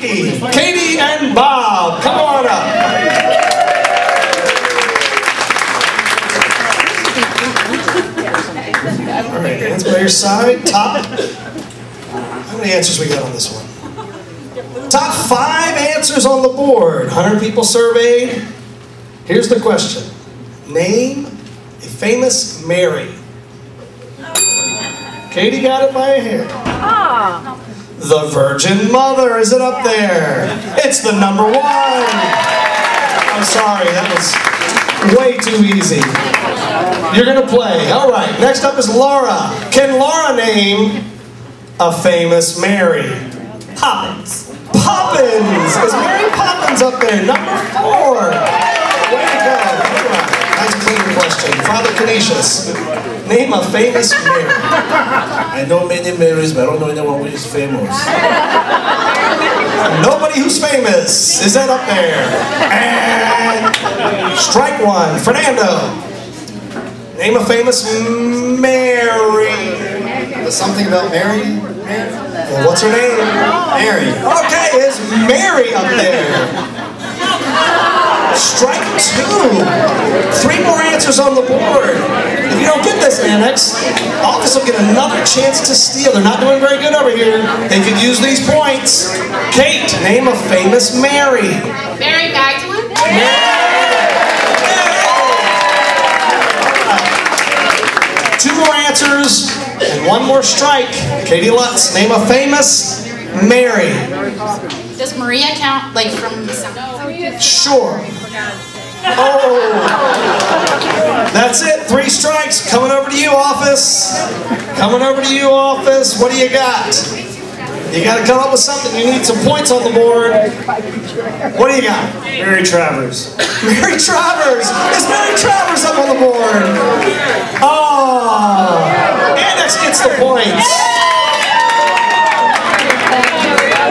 Katie. Katie and Bob, come on up. All right, hands by your side. Top. How many answers we got on this one? Top five answers on the board. 100 people surveyed. Here's the question. Name a famous Mary. Katie got it by a hair. The Virgin Mother, is it up there? It's the number one. I'm sorry, that was way too easy. You're gonna play. All right, next up is Laura. Can Laura name a famous Mary? Poppins. Poppins! Is Mary Poppins up there? Number four. Way to go. Clean question. Father Canisius, name a famous Mary. I know many Marys, but I don't know anyone who is famous. Nobody who's famous is that up there. And strike one. Fernando. Name a famous Mary. Something about Mary? Well, what's her name? Mary. Okay, is Mary answers on the board. If you don't get this annex, Office will get another chance to steal. They're not doing very good over here. They could use these points. Kate, name a famous Mary. Mary Magdalene? Two more answers and one more strike. Katie Lutz, name a famous Mary. Does Maria count, like, from the sound? Sure. Oh. That's it. Three strikes. Coming over to you, office. Coming over to you, office. What do you got? You got to come up with something. You need some points on the board. What do you got? Mary Travers. Mary Travers. Is Mary Travers up on the board? Ah. Oh. Annex gets the points.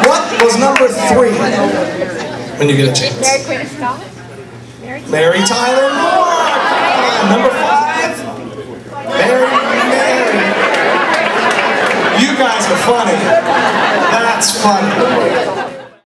What was number three? When you get a chance. Mary Queen of Scots? Mary Tyler Moore. Number five. Mary Mary. You guys are funny. That's funny.